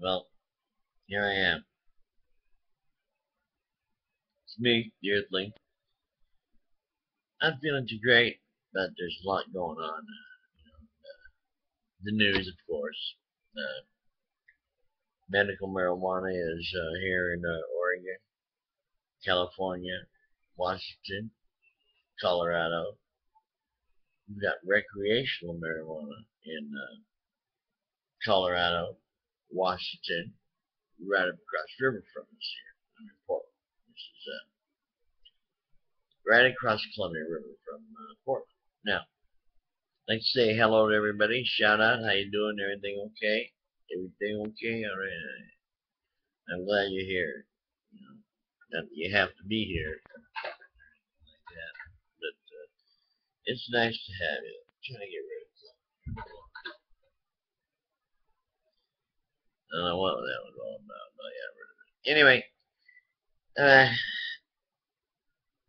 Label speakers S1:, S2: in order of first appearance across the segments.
S1: Well, here I am. It's me, the Earthling. I'm feeling too great, but there's a lot going on. The news, of course. Uh, medical marijuana is uh, here in uh, Oregon, California, Washington, Colorado. We've got recreational marijuana in uh, Colorado, Washington, right across the river from us here. I'm in Portland. This is uh, right across Columbia River from uh, Portland. Now, like to say hello to everybody. Shout out. How you doing? Everything okay? Everything okay? All right. I'm glad you're here. You know, that you have to be here. Like that. But uh, it's nice to have you. I'm trying to get rid of something. I don't know what that was all about, but it. Anyway, uh,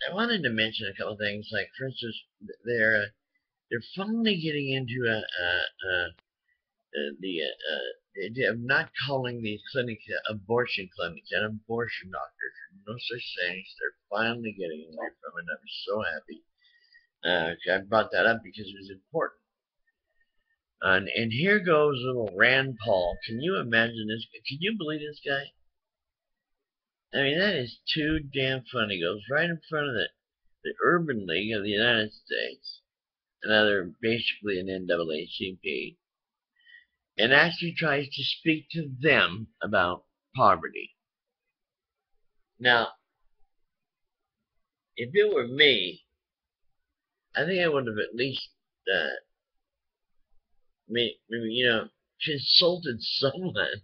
S1: I wanted to mention a couple things. Like, for instance, they're uh, they're finally getting into a, a, a, a the uh, the idea of not calling these clinics uh, abortion clinics and abortion doctors. No such things. They're finally getting away from it. I'm so happy. Uh, I brought that up because it was important. And, and here goes little Rand Paul. Can you imagine this? Can you believe this guy? I mean, that is too damn funny. Goes right in front of the, the Urban League of the United States, another basically an NAACP, and actually tries to speak to them about poverty. Now, if it were me, I think I would have at least uh, maybe, you know, consulted someone.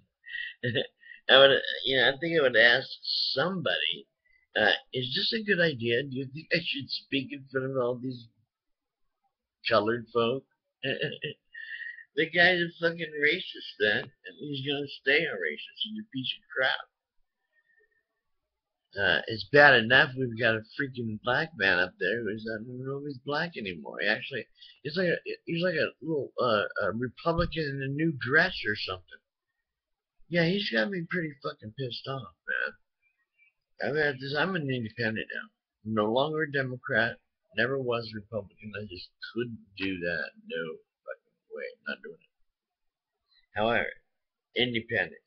S1: I would, you know, I think I would ask somebody, uh, is this a good idea? Do you think I should speak in front of all these colored folk? the guy's a fucking racist then, and he's gonna stay a racist. He's a piece of crap. Uh, it's bad enough we've got a freaking black man up there who's not even know he's black anymore. He actually, he's like a, he's like a little uh, a Republican in a new dress or something. Yeah, he's got me pretty fucking pissed off, man. I mean, this, I'm an independent now. I'm no longer a Democrat. Never was a Republican. I just couldn't do that. No fucking way. I'm Not doing it. However, independent.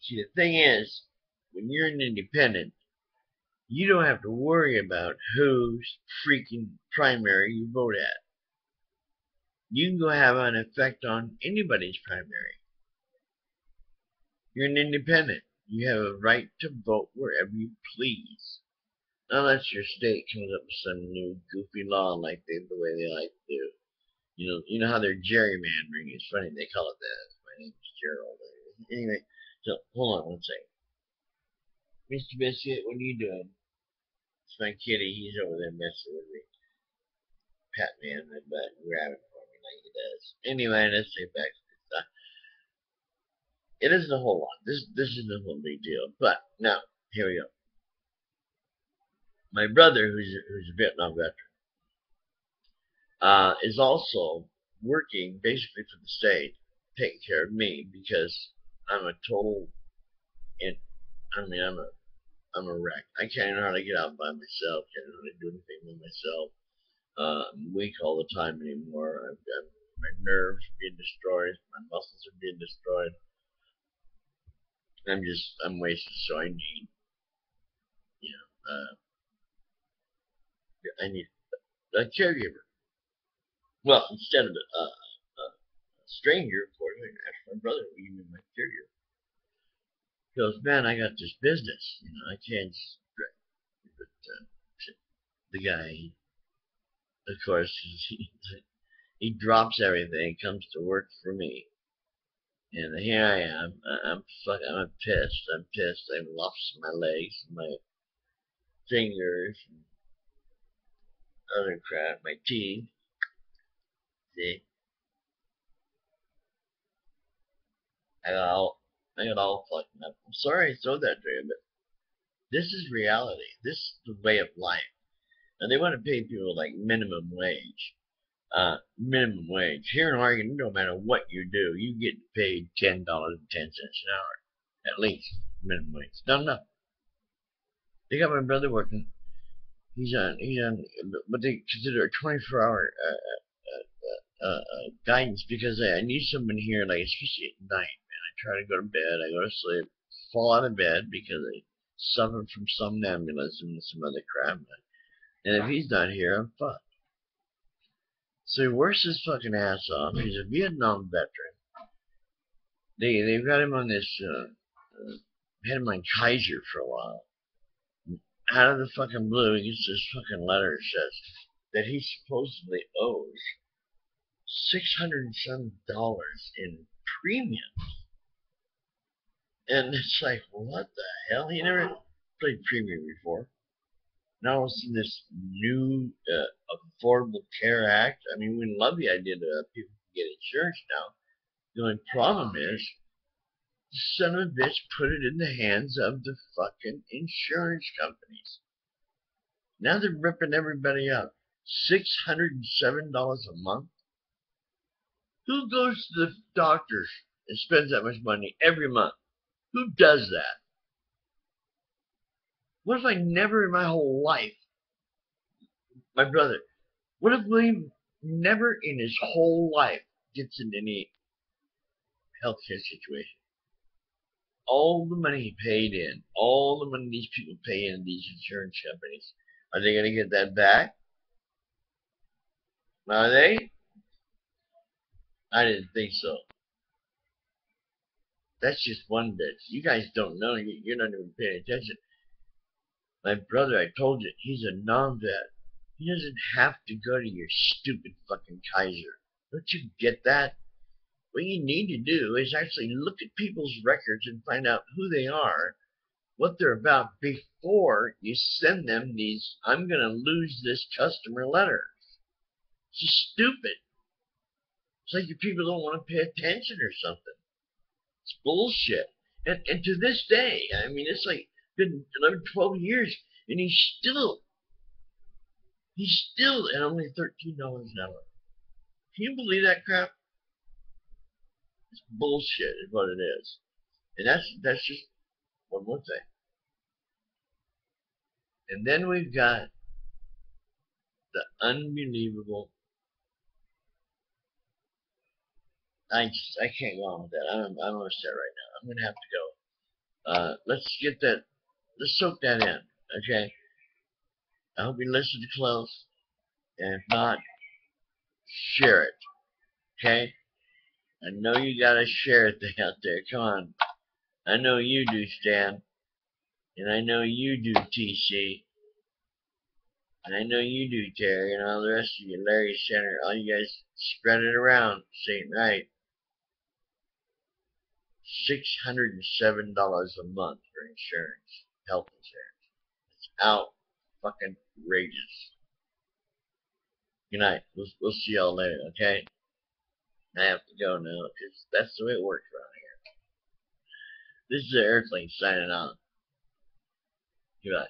S1: See, the thing is, when you're an independent, you don't have to worry about whose freaking primary you vote at. You can go have an effect on anybody's primary. You're an independent. You have a right to vote wherever you please. Unless your state comes up with some new goofy law like they, the way they like to. You know, you know how they're gerrymandering. It's funny they call it that. My name's Gerald. Anyway, so hold on one second. Mr. Biscuit, what are you doing? It's my kitty. He's over there messing with me. Pat me on the butt and grabbing for me like he does. Anyway, let's get back to this. It isn't a whole lot. This this isn't a whole big deal. But now, here we go. My brother, who's who's a Vietnam veteran, uh, is also working basically for the state, taking care of me because I'm a total. In, I mean, I'm a I'm a wreck. I can't hardly get out by myself. Can't hardly do anything by myself. Uh, I'm weak all the time anymore. I've got my nerves being destroyed. My muscles are being destroyed. I'm just I'm wasted. So I need, you know, uh, I need a caregiver. Well, instead of a, a, a stranger, of course, I can ask my brother, will you be my caregiver? Goes, man, I got this business. You know, I can't. But uh, the guy, of course, he, he drops everything, comes to work for me. And here I am. I'm fuck. I'm pissed. I'm pissed. I've lost my legs, my fingers, other crap, my teeth. See, I got all I got all fucking up. I'm sorry I throw that you, but this is reality. This is the way of life. And they want to pay people like minimum wage. uh, minimum wage. Here in Oregon, no matter what you do, you get paid ten dollars and ten cents an hour, at least minimum wage. Not enough. They got my brother working. He's on he's on what they consider a 24 hour uh, uh, uh, uh, guidance because I need someone here, like especially at night. Try to go to bed, I go to sleep, fall out of bed because I suffer from somnambulism and some other crap. And if he's not here, I'm fucked. So he works his fucking ass off. He's a Vietnam veteran. They they've got him on this uh, uh, had him on Kaiser for a while. Out of the fucking blue, he gets this fucking letter that says that he supposedly owes six hundred and some dollars in premiums. And it's like, what the hell? He never played premium before now it's in this new uh, Affordable Care Act. I mean, we love the idea that people can get insurance now. The only problem is, the son of a bitch put it in the hands of the fucking insurance companies. Now they're ripping everybody up. $607 a month? Who goes to the doctors and spends that much money every month? Who does that? What if I never in my whole life, my brother, what if William never in his whole life gets in any healthcare situation? All the money he paid in, all the money these people pay in these insurance companies, are they going to get that back? Are they? I didn't think so. That's just one bit. You guys don't know. You're not even paying attention. My brother, I told you, he's a non-vet. He doesn't have to go to your stupid fucking Kaiser. Don't you get that? What you need to do is actually look at people's records and find out who they are, what they're about before you send them these I'm going to lose this customer letter. It's just stupid. It's like your people don't want to pay attention or something. It's bullshit. And, and to this day, I mean, it's like been 11, 12 years, and he's still, he's still at only $13 an hour. Can you believe that crap? It's bullshit is what it is. And that's, that's just one more thing. And then we've got the unbelievable I I can't go on with that. I don't I don't understand right now. I'm gonna have to go. Uh, let's get that let's soak that in, okay? I hope you listen to close, and if not, share it, okay? I know you gotta share it out there. Come on. I know you do, Stan. And I know you do, TC. And I know you do, Terry, and all the rest of you, Larry Center. All you guys spread it around. St. Right. $607 a month for insurance health insurance. It's out fucking outrageous. Good night. We'll, we'll see y'all later, okay? I have to go now because that's the way it works around here. This is the Earthling signing on. Goodbye.